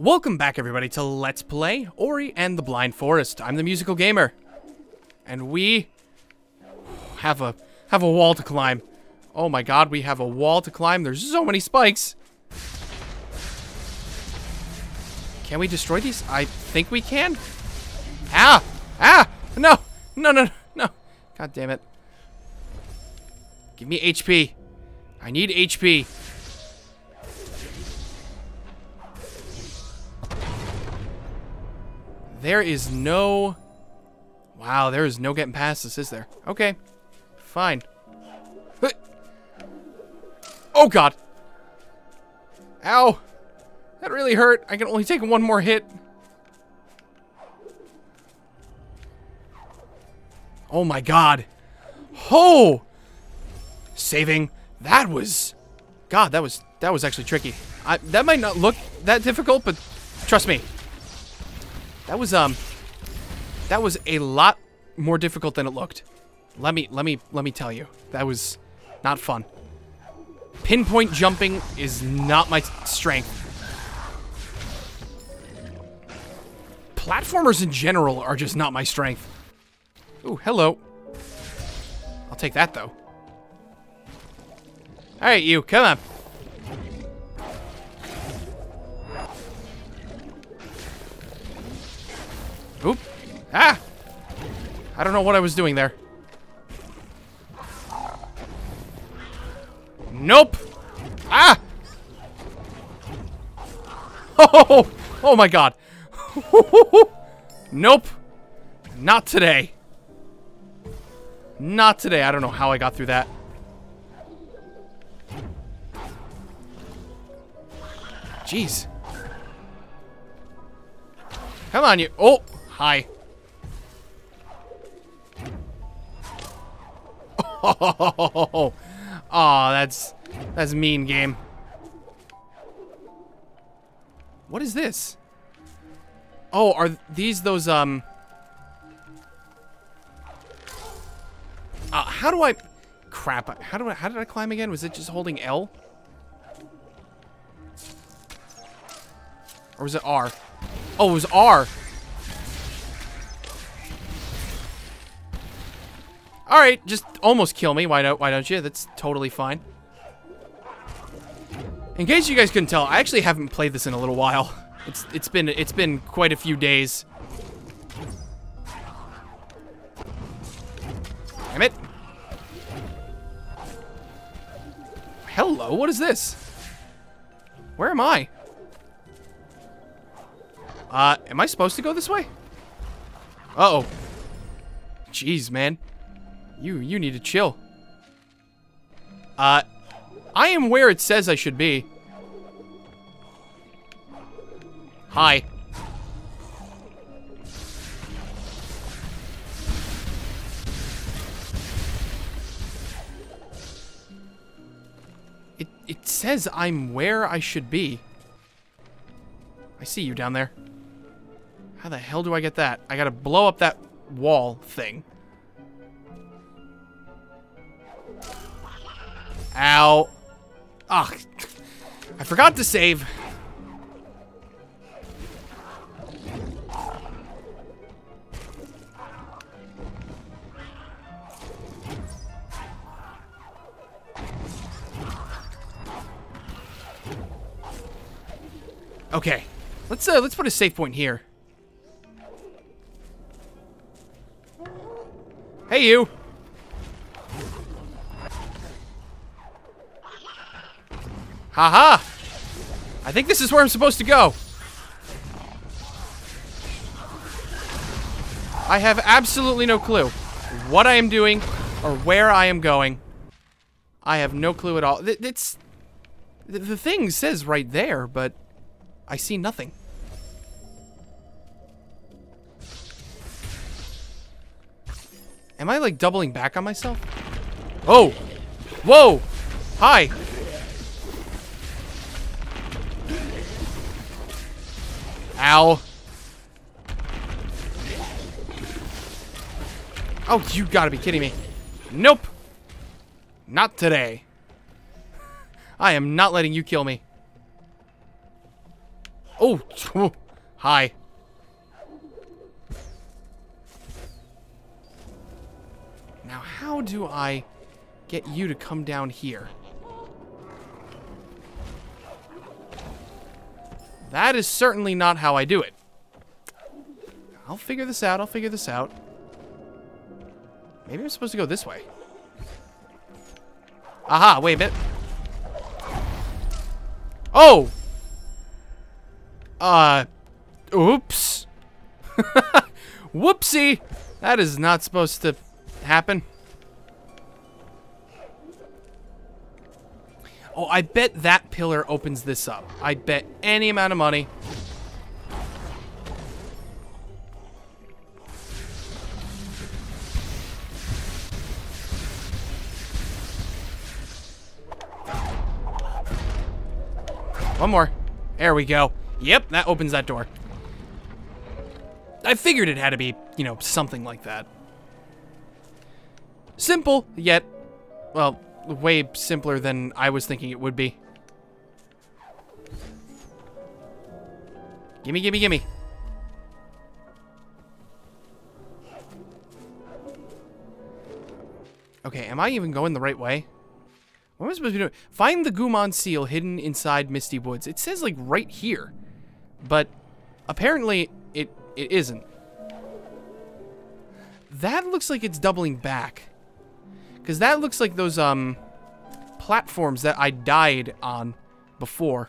Welcome back, everybody, to Let's Play Ori and the Blind Forest. I'm the Musical Gamer, and we have a have a wall to climb. Oh my God, we have a wall to climb. There's so many spikes. Can we destroy these? I think we can. Ah! Ah! No! No! No! No! God damn it! Give me HP. I need HP. There is no... Wow, there is no getting past this, is there? Okay. Fine. Oh, God. Ow. That really hurt. I can only take one more hit. Oh, my God. Oh! Saving. That was... God, that was... That was actually tricky. I, that might not look that difficult, but trust me, that was, um, that was a lot more difficult than it looked. Let me, let me, let me tell you. That was not fun. Pinpoint jumping is not my strength. Platformers in general are just not my strength. Ooh, hello. I'll take that, though. Alright, you, come on. Oop. Ah! I don't know what I was doing there. Nope! Ah! Oh! Oh my god. nope. Not today. Not today. I don't know how I got through that. Jeez. Come on, you. Oh! Hi. Oh, that's that's mean game. What is this? Oh, are these those um uh, how do I crap, how do I how did I climb again? Was it just holding L? Or was it R? Oh, it was R. All right, just almost kill me. Why don't Why don't you? That's totally fine. In case you guys couldn't tell, I actually haven't played this in a little while. It's it's been it's been quite a few days. Damn it! Hello, what is this? Where am I? Uh, am I supposed to go this way? Uh oh Jeez, man. You, you need to chill. Uh, I am where it says I should be. Hi. It, it says I'm where I should be. I see you down there. How the hell do I get that? I gotta blow up that wall thing. Ow. Ugh. I forgot to save. Okay. Let's uh let's put a safe point here. Hey you. Haha! -ha. I think this is where I'm supposed to go. I have absolutely no clue what I am doing or where I am going. I have no clue at all. It's the thing says right there, but I see nothing. Am I like doubling back on myself? Oh! Whoa! Hi! Ow. Oh, you gotta be kidding me. Nope. Not today. I am not letting you kill me. Oh, hi. Now, how do I get you to come down here? That is certainly not how I do it. I'll figure this out. I'll figure this out. Maybe I'm supposed to go this way. Aha, wait a minute. Oh! Uh, oops. Whoopsie! That is not supposed to happen. Oh, I bet that pillar opens this up. I bet any amount of money. One more. There we go. Yep, that opens that door. I figured it had to be, you know, something like that. Simple, yet, well, way simpler than I was thinking it would be. Gimme, gimme, gimme. Okay, am I even going the right way? What am I supposed to be doing? Find the Gumon seal hidden inside Misty Woods. It says, like, right here. But apparently it it isn't. That looks like it's doubling back. Because that looks like those, um, platforms that I died on before.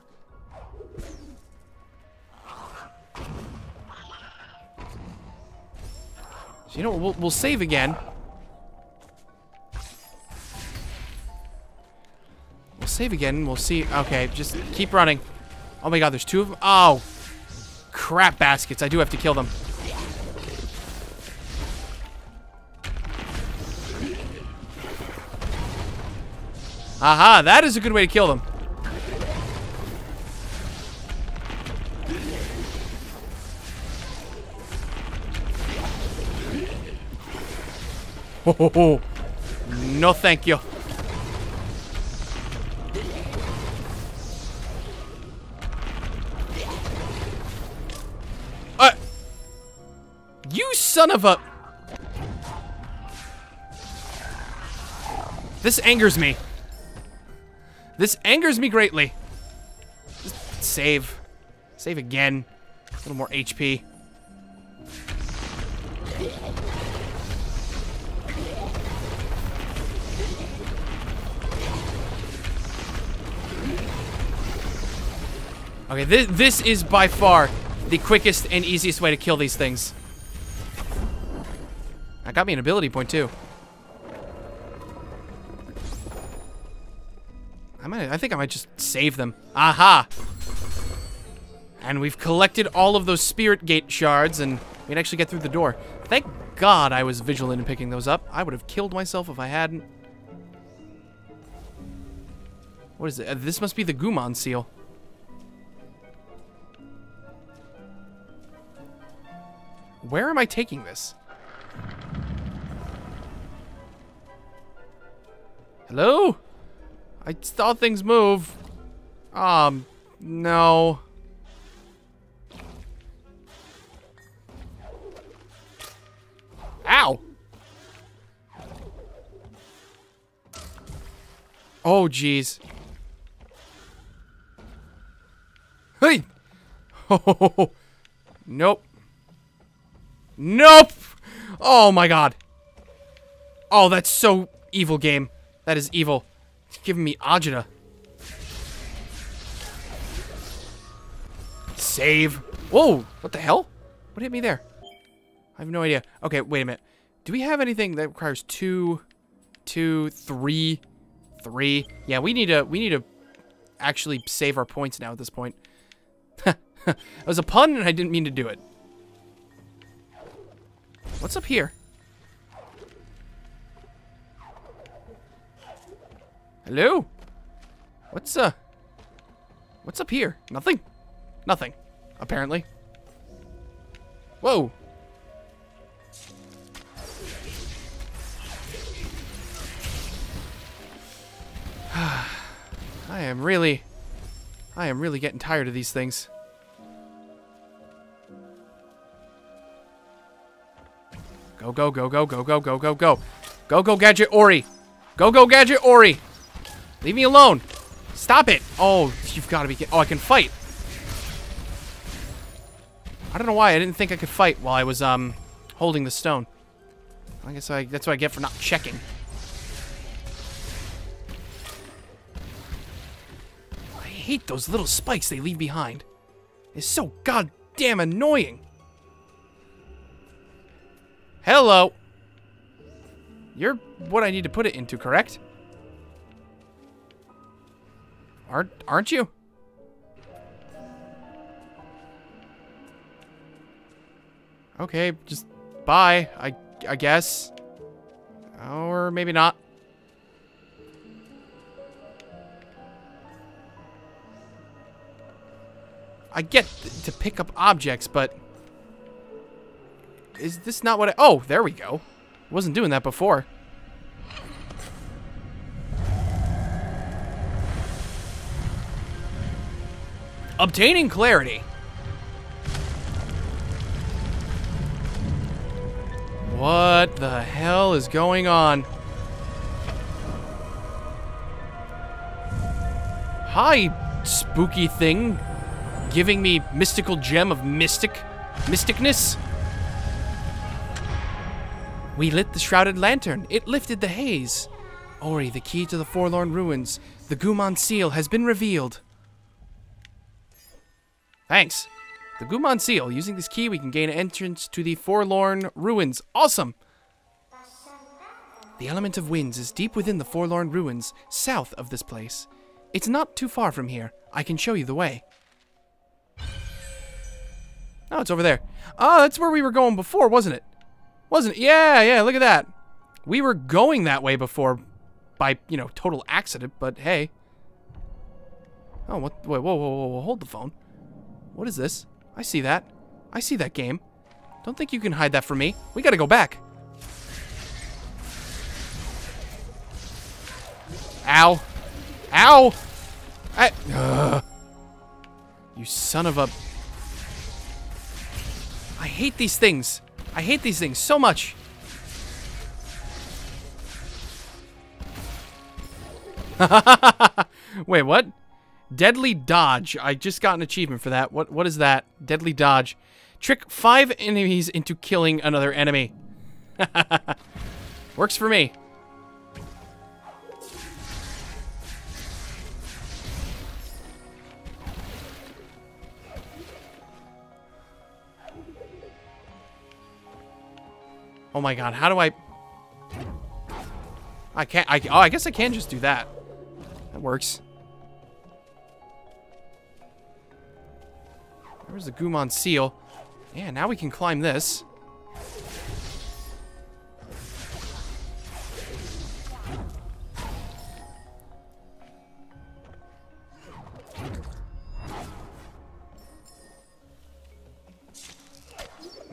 So, you know, we'll, we'll save again. We'll save again. We'll see. Okay, just keep running. Oh my god, there's two of them. Oh, crap baskets. I do have to kill them. Aha, that is a good way to kill them. Oh, no thank you. Uh, you son of a... This angers me. This angers me greatly. Just save. Save again. A little more HP. Okay, this, this is by far the quickest and easiest way to kill these things. That got me an ability point, too. I think I might just save them. Aha! And we've collected all of those spirit gate shards, and we can actually get through the door. Thank God I was vigilant in picking those up. I would have killed myself if I hadn't. What is it? Uh, this must be the Gumon seal. Where am I taking this? Hello? I saw things move. Um, no. Ow! Oh, jeez. Hey! Nope. Nope! Oh my god. Oh, that's so evil game. That is evil. It's giving me agita. Save. Whoa, what the hell? What hit me there? I have no idea. Okay, wait a minute. Do we have anything that requires two, two, three, three? Yeah, we need to, we need to actually save our points now at this point. it was a pun and I didn't mean to do it. What's up here? Hello? What's, uh... What's up here? Nothing? Nothing. Apparently. Whoa. I am really... I am really getting tired of these things. Go, go, go, go, go, go, go, go, go. Go, go, Gadget Ori. Go, go, Gadget Ori. Leave me alone. Stop it. Oh, you've got to be Oh, I can fight. I don't know why. I didn't think I could fight while I was um holding the stone. I guess I, that's what I get for not checking. I hate those little spikes they leave behind. It's so goddamn annoying. Hello. You're what I need to put it into, correct? Aren't, aren't you? Okay, just bye, I, I guess. Or maybe not. I get to pick up objects, but... Is this not what I... Oh, there we go. Wasn't doing that before. Obtaining clarity. What the hell is going on? Hi, spooky thing. Giving me mystical gem of mystic... mysticness? We lit the shrouded lantern. It lifted the haze. Ori, the key to the Forlorn Ruins. The Gumon seal has been revealed. Thanks. The Gumon seal. Using this key, we can gain entrance to the Forlorn Ruins. Awesome! The element of winds is deep within the Forlorn Ruins, south of this place. It's not too far from here. I can show you the way. Oh, it's over there. Oh, that's where we were going before, wasn't it? Wasn't it? Yeah, yeah, look at that. We were going that way before by, you know, total accident, but hey. Oh, what? Wait, whoa, whoa, whoa, whoa, hold the phone. What is this? I see that. I see that game. Don't think you can hide that from me. We gotta go back. Ow. Ow! I, you son of a... I hate these things. I hate these things so much. Wait, what? Deadly Dodge. I just got an achievement for that. What What is that? Deadly Dodge. Trick five enemies into killing another enemy. Works for me. Oh my god, how do I... I can't... I, oh, I guess I can just do that. That works. Where's the Gumon seal? Yeah, now we can climb this.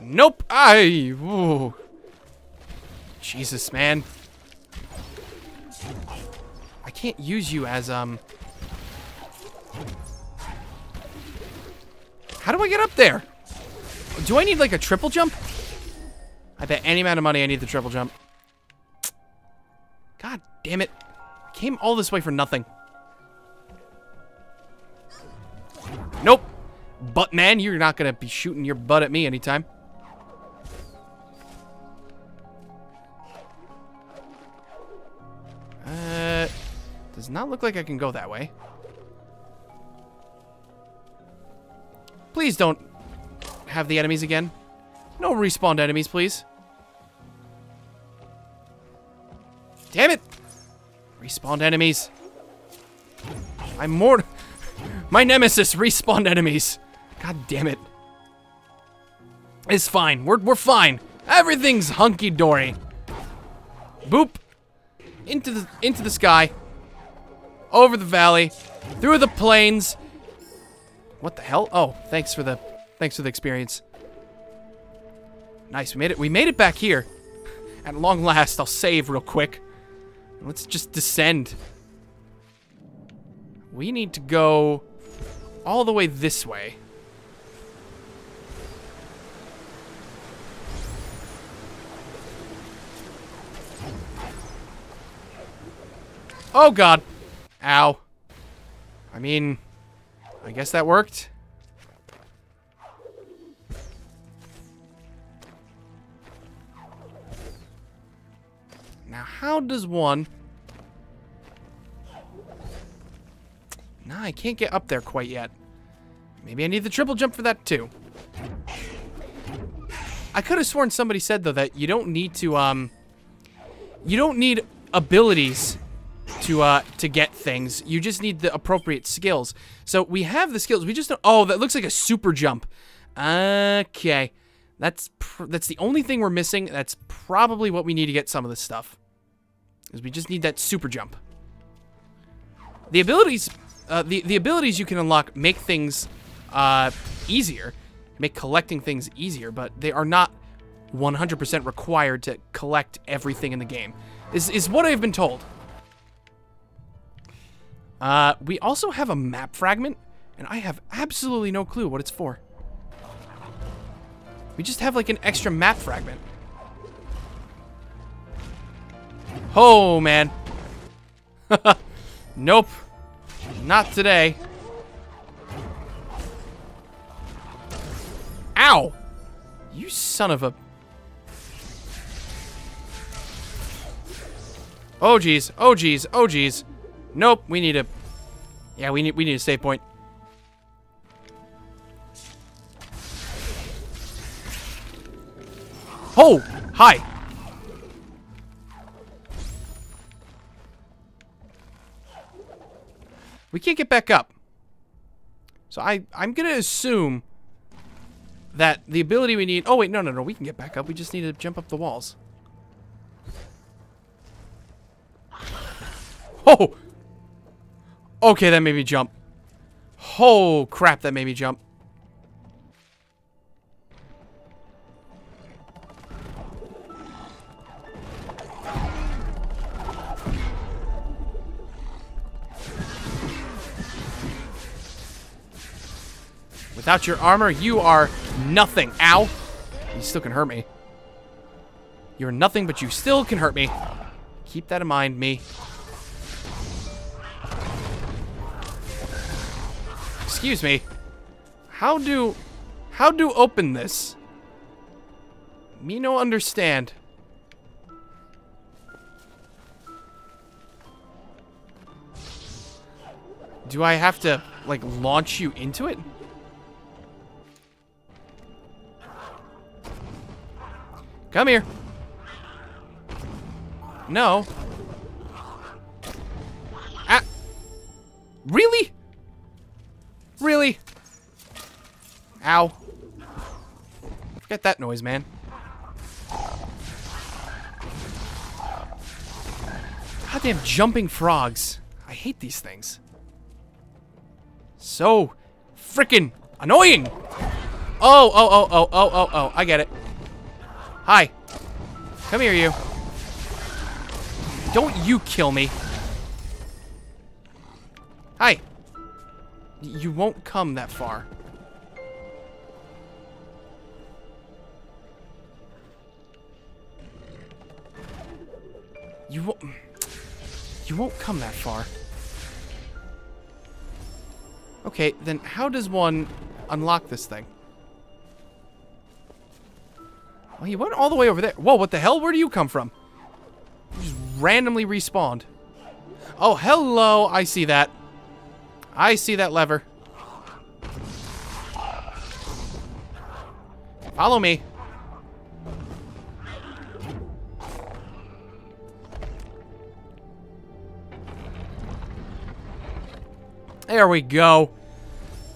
Nope. I. Jesus, man. I can't use you as, um... How do I get up there? Do I need like a triple jump? I bet any amount of money I need the triple jump. God damn it. I came all this way for nothing. Nope. Butt man, you're not gonna be shooting your butt at me anytime. Uh, does not look like I can go that way. Please don't have the enemies again. No respawned enemies, please. Damn it! Respawned enemies. I'm more... My nemesis respawned enemies. God damn it. It's fine. We're, we're fine. Everything's hunky-dory. Boop. Into the, into the sky. Over the valley. Through the plains. What the hell? Oh, thanks for the thanks for the experience. Nice, we made it. We made it back here. At long last, I'll save real quick. Let's just descend. We need to go all the way this way. Oh god. Ow. I mean, I guess that worked. Now, how does one... Nah, I can't get up there quite yet. Maybe I need the triple jump for that, too. I could have sworn somebody said, though, that you don't need to, um... You don't need abilities to, uh, to get things. You just need the appropriate skills. So, we have the skills. We just don't... Oh, that looks like a super jump. Okay. That's that's the only thing we're missing. That's probably what we need to get some of this stuff. Is we just need that super jump. The abilities, uh, the the abilities you can unlock make things uh, easier, make collecting things easier, but they are not 100% required to collect everything in the game. Is is what I've been told. Uh, we also have a map fragment, and I have absolutely no clue what it's for. We just have like an extra map fragment. Oh, man. nope. Not today. Ow! You son of a... Oh, jeez. Oh, jeez. Oh, jeez. Nope. We need a... Yeah, we need, we need a save point. Oh! Hi! We can't get back up. So I, I'm to assume that the ability we need... Oh, wait, no, no, no. We can get back up. We just need to jump up the walls. Oh! Okay, that made me jump. Oh, crap, that made me jump. Without your armor, you are nothing. Ow. You still can hurt me. You're nothing, but you still can hurt me. Keep that in mind, me. Excuse me. How do... How do open this? Me no understand. Do I have to, like, launch you into it? Come here. No. Ah. Really? Really? Ow. Forget that noise, man. Goddamn jumping frogs. I hate these things. So freaking annoying. Oh, oh, oh, oh, oh, oh, oh. I get it. Hi. Come here, you. Don't you kill me. Hi. You won't come that far. You won't... You won't come that far. Okay, then how does one unlock this thing? Well, he went all the way over there. Whoa, what the hell? Where do you come from? You just randomly respawned. Oh, hello. I see that. I see that lever. Follow me. There we go.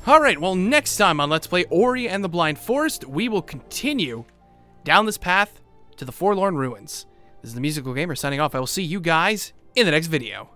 Alright, well next time on Let's Play Ori and the Blind Forest, we will continue down this path to the Forlorn Ruins. This is the Musical Gamer signing off. I will see you guys in the next video.